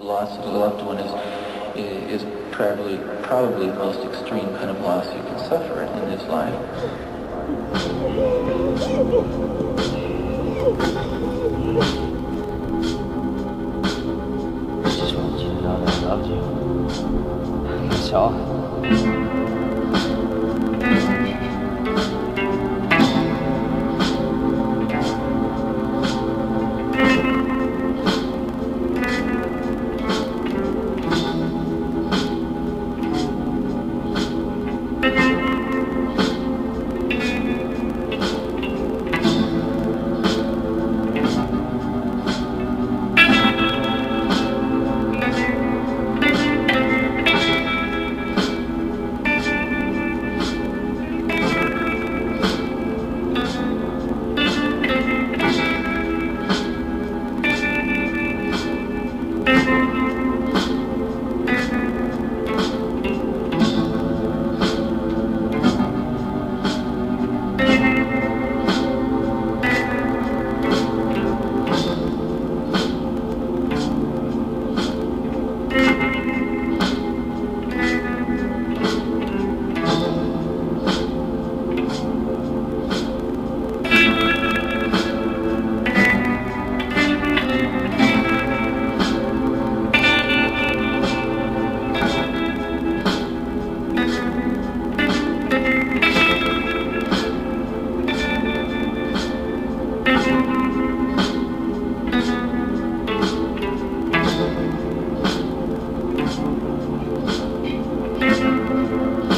The loss of a loved one is, is probably, probably the most extreme kind of loss you can suffer in this life. I just want you to know that I loved you. That's all. 嗯